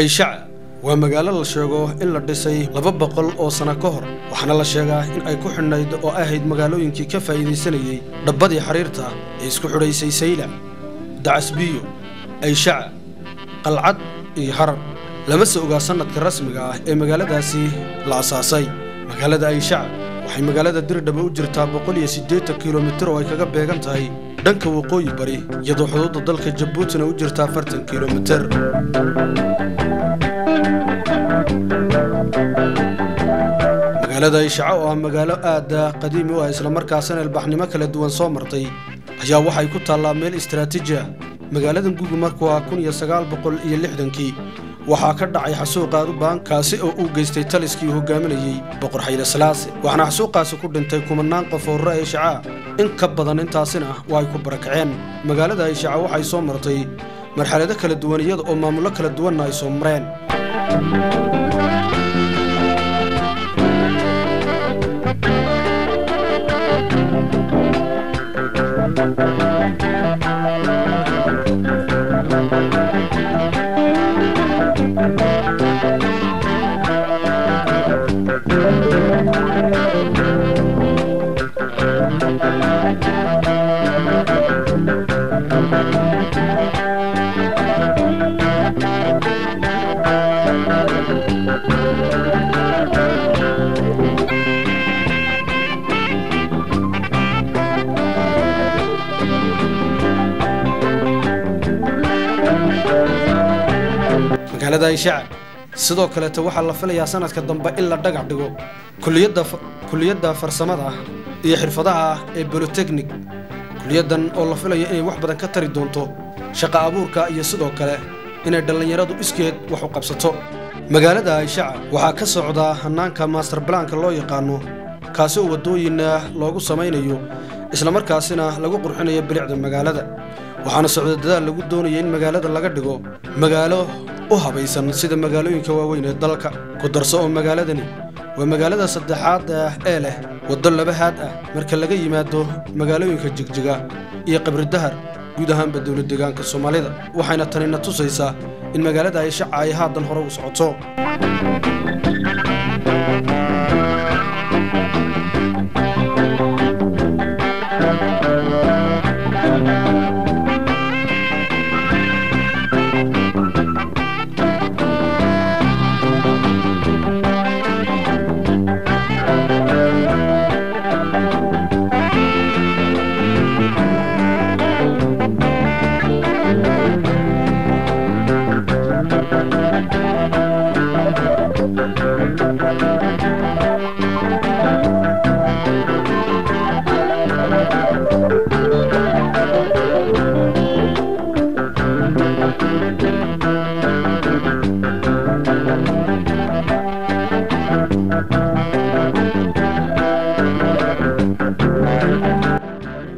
ayshaca waa magaalo la sheego in la dhisay laba boqol oo sano ka hor waxaana la sheegaa in ay ku xidhnayd oo ahayd magaalooyinkii ka faa'iidaysanayey dhabbadii xariirta ee isku xidhaysay saylac dacasbiyo ayshaca qalcad iyo harar lama se ogaa sannadka rasmiga ah ee magaaladaasi la asaasay. Magaalada ayshaca waxay magaalada dirdhaba u jirtaa boqol iyo siddeetan kilomitir oo ay kaga beegan tahay dhanka waqooyi bari iyadoo xuduudda dalka jabuutina u jirta afartan kilomitir. Magaalada ayshaca oo ah magaalo aada qadiimi u ah islamarkaasina ilbaxnimo kala duwan soo martay ayaa waxay ku taallaa meel istaraatiiji ah. Magaaladan gugu markuu ah kun iyo sagaal boqol iyo lixdankii waxaa ka dhacay xasuuq aad u baan kaasi oo uu geystay taliskii hogaaminayey boqor xayle salaase waxaana xasuuqaasi ku dhintay kumanaan qof oo ra'ay shacaa in ka badan intaasina waa ay ku barakaceen. Magaalada ayshaca waxay soo martay marxalado kala duwan iyada oo maamullo kala duwanna ay soo mareen magaalada ayshaca sidoo kaleeta waxaa la filayaa sanadka dambe in la dhagax dhigo. Kuliyadda farsamada iyo xirfadaha ee bolotechnik kuliyaddan oo la filayo inay wax badan ka tari doonto shaqa abuurka iyo sidoo kale inay dhallinyaradu iskeed wax u qabsato. Magaalada ayshaca waxaa ka socdaa hannaanka master balaanka loo yaqaano kaasi oo waddooyinna loogu samaynayo islamarkaasina lagu qurxinayo bilicda magaalada. Waxaana socda dadaal lagu doonaya in magaalada laga dhigo magaalo u habaysan sida magaalooyinka waaweyn ee dalka. Ku darso oo magaaladani waa magaalada saddexaad ee leh waddo laba haad ah marka laga yimaado magaalooyinka jigjiga iyo qabridahar guud ahaanba dowlad deegaanka soomaalida. Waxayna tanina tusaysaa in magaalada ayshaca ay haatan hore u socoto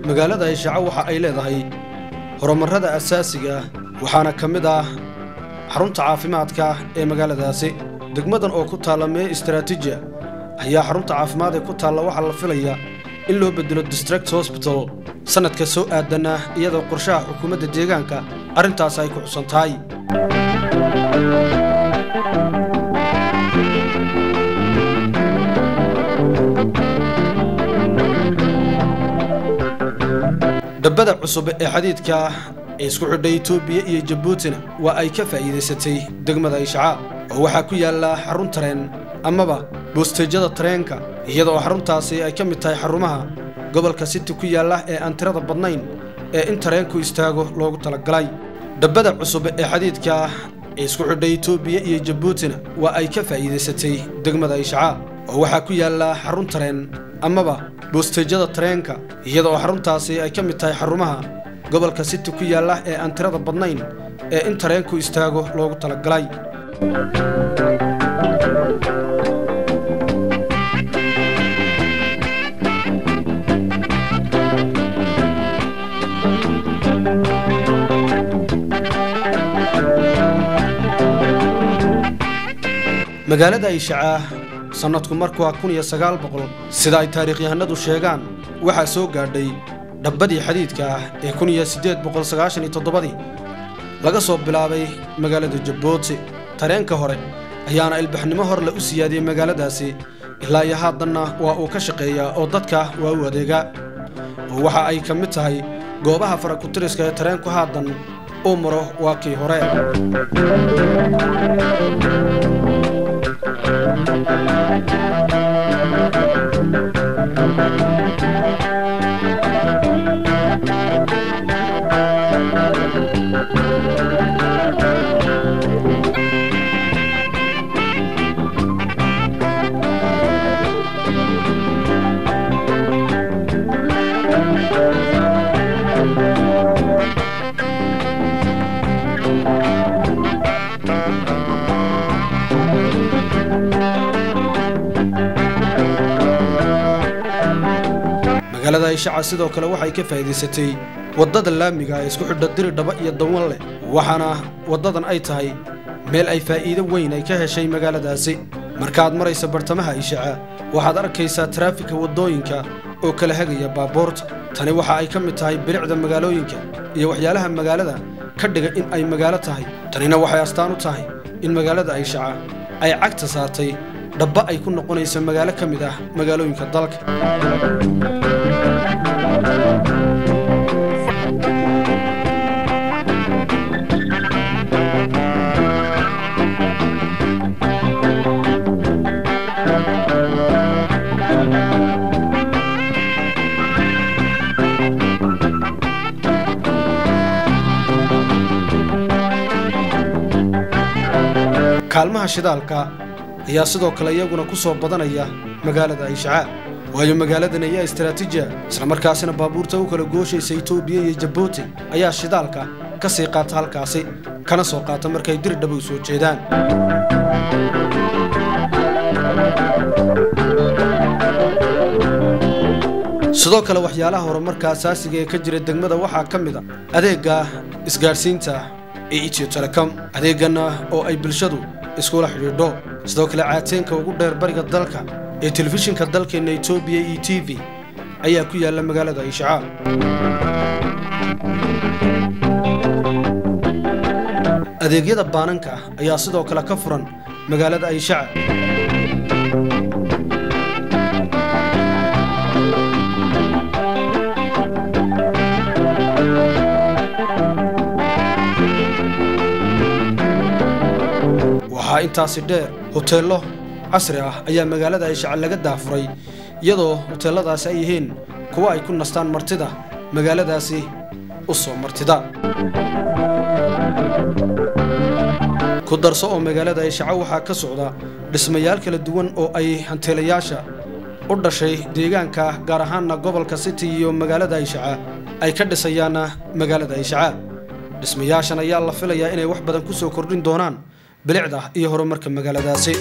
magaalada ayshaco waxa ay leedahay horumarrada asaasiga waxaana ka mid ah xarunta caafimaadka ee magaaladaasi degmadan oo ku taalla meel istaraatiijia ayaa xarunta caafimaad ee ku taalla waxaa la filayaa in loo beddelo district hosbital sannadka soo aadanna iyadoo qorshaha xukuumadda deegaanka arrintaas ay ku xusan tahay. Dhabbada cusub ee xadiidka ee isku xidhay etoobiya iyo jabuutina waa ay ka faa'iidaysatay degmada ayshaca oo waxaa ku yaalla xarun tareen amaba boostejyada tareenka iyadaoo xaruntaasi ay ka mid tahay xarumaha gobolka city ku yaalla ee aan tirada badnayn ee in tareenku istaago loogu talagalay. Dhabbada cusub ee xadiidka ee isku xidhay etoobiya iyo jabuutina waa ay ka faa'iidaysatay degmada ayshaca oo waxaa ku yaalla xarun tareen amaba boostejyada tareenka iyadaoo xaruntaasi ay ka mid tahay xarumaha gobolka city ku yaalla ee aan tirada badnayn ee in tareenku istaago loogu talagalay magaalada ayshaca sannadku kun iyo sagaal boqol. Sida ay taariikhyahanadu sheegaan waxaa soo gaadhay dhabbadii xadiidka ah ee kun iyo siddeed boqol sagaashan iyo toddobadii. Laga soo bilaabay magaalada jabuuti tareenka hore ayaana ilbaxnimo horle u siyaadiyey magaaladaasi. Ilaa iyo haadanna waa uu ka shaqeeyaa oo dadka waa u adeegaa. Oo waxa ay ka mid tahay goobaha farakutiriska ee tareenku haadan uu maro waa kii hore magaalada ayshaca sidoo kale waxay ka faa'iidaysatay waddada laamiga ee isku xidha diridhaba iyo dawanleh waxaana waddadan ay tahay meel ay faa'iido weyn ay ka heshay magaaladaasi. Markaaad maraysa bartamaha ayshaca waxaad arkaysaa taraafika waddooyinka oo kala hagaya baabuurta. Tani waxa ay ka mid tahay bilicda magaalooyinka iyo waxyaalaha magaalada ka dhiga in ay magaalo tahay. Tanina waxay astaan u tahay in magaalada ayshaca ay cagta saartay dhabba ay ku noqonaysa magaalo ka mid ah magaalooyinka dalka kaalmaha shidaalka ayaa sidoo kale iyaguna ku soo badanaya magaalada ayshaca waayo magaaladan ayaa istaraatiiji ah islamarkaasina baabuurta u kala gooshaysa itoobiya iyo jabuuti ayaa shidaalka ka sii qaata halkaasi kana soo qaata markay diridhaba u soo jeedaan. Sidoo kale waxyaalaha horumarka asaasiga ee ka jira degmada waxaa ka mid a adeegga isgaadhsiinta ee etiyo telecom adeegganna oo ay bulshadu iskula xidhiidho. Sidoo kale caateenka ugu dheer bariga dalka ee telefishinka dalkeenna etoobiya e t v ayaa ku yaalla magaalada ayshaca adeegyada baananka ayaa sidoo kale ka furan magaalada ayshaca waxaa intaasi dheer hoteello casri ah ayaa magaalada ayshaca laga daafuray iyadoo hoteelladaasi ay yihiin kuwa ay ku nastaan martida magaaladaasi u soo martida. Ku darso oo magaalada ayshaca waxaa ka socda dhismayaal kala duwan oo ay hanteelayaasha u dhashay deegaanka gaar ahaanna gobolka city iyo magaalada ayshaca ay ka dhisayaanna magaalada ayshaca dhismayaashan ayaa la filayaa inay wax badan ku soo kordhin doonaan bilicda iyo horumarka magaaladaasi